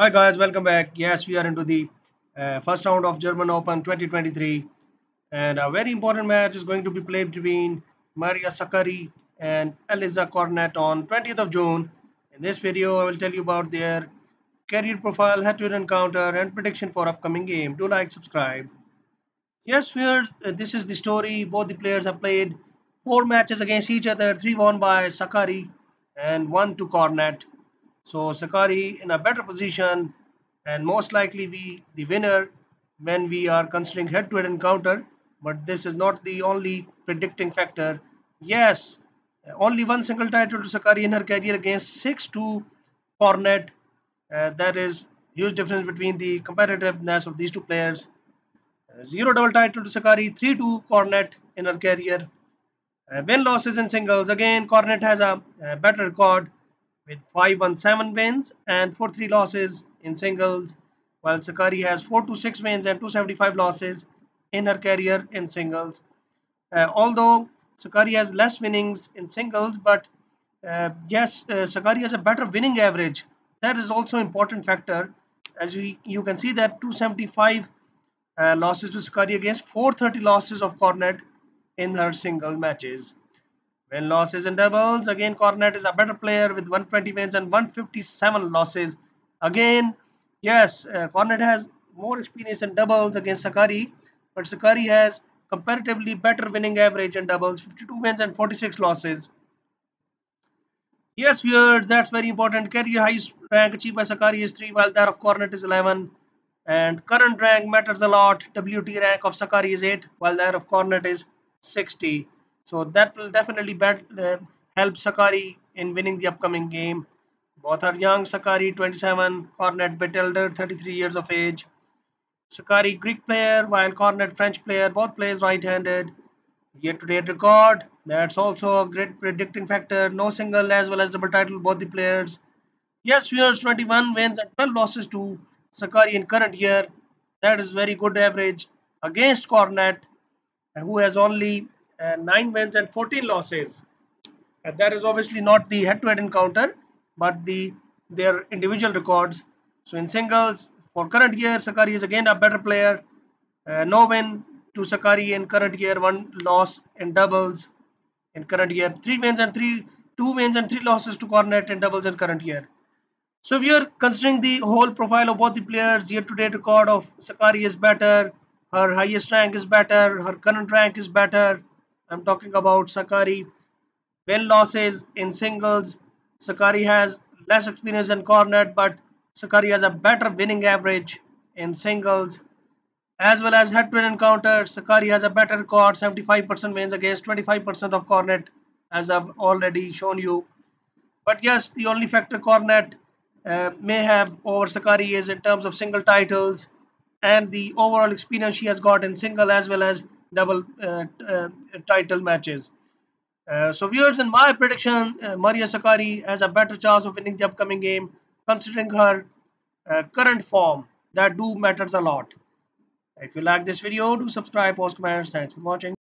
Hi guys, welcome back. Yes, we are into the uh, first round of German Open 2023 and a very important match is going to be played between Maria Sakkari and Alize Cornet on 20th of June. In this video, I will tell you about their career profile, head-to-head encounter and prediction for upcoming game. Do like, subscribe. Yes, viewers, uh, this is the story. Both the players have played four matches against each other, three won by Sakkari and one to Cornet. So Sakkari in a better position and most likely be the winner when we are considering head-to-head encounter. But this is not the only predicting factor. Yes, only one single title to Sakkari in her career against 6-2 Cornet. Uh, that is huge difference between the competitiveness of these two players. Uh, zero double title to Sakkari, 3-2 Cornet in her career. Uh, win losses in singles. Again, Cornet has a, a better record with 5 on 7 wins and 4 3 losses in singles, while Sakkari has 4 to 6 wins and 275 losses in her career in singles. Uh, although Sakkari has less winnings in singles, but uh, yes, uh, Sakkari has a better winning average. That is also important factor. As you, you can see that 275 uh, losses to Sakkari against 430 losses of Cornet in her single matches. When losses in doubles, again Cornet is a better player with 120 wins and 157 losses. Again, yes, uh, Cornet has more experience in doubles against Sakkari, but Sakkari has comparatively better winning average in doubles, 52 wins and 46 losses. Yes, viewers, that's very important. Career highest rank achieved by Sakkari is 3, while that of Cornet is 11. And current rank matters a lot. WT rank of Sakkari is 8, while that of Cornet is 60. So that will definitely uh, help Sakkari in winning the upcoming game. Both are young. Sakkari, 27, Cornet bit elder, 33 years of age. Sakkari, Greek player, while Cornet French player. Both plays right-handed. Year-to-date record. That's also a great predicting factor. No single as well as double title both the players. Yes, viewers 21 wins and 12 losses to Sakkari in current year. That is very good average against Cornet, who has only uh, 9 wins and 14 losses. And that is obviously not the head-to-head -head encounter, but the their individual records. So in singles, for current year, Sakkari is again a better player. Uh, no win to Sakkari in current year, one loss in doubles in current year, three wins and three two wins and three losses to Cornet in doubles in current year. So we are considering the whole profile of both the players. Year-to-date record of Sakkari is better. Her highest rank is better. Her current rank is better. I'm talking about Sakkari. Win losses in singles. Sakkari has less experience than Cornet, but Sakkari has a better winning average in singles. As well as head-to-head encounters, Sakkari has a better record, 75% wins against 25% of Cornet, as I've already shown you. But yes, the only factor Cornet uh, may have over Sakkari is in terms of single titles and the overall experience she has got in single as well as double uh, uh, title matches. Uh, so viewers, in my prediction, Maria Sakkari has a better chance of winning the upcoming game considering her current form. That do matters a lot. If you like this video, do subscribe, post comments. Thanks for watching.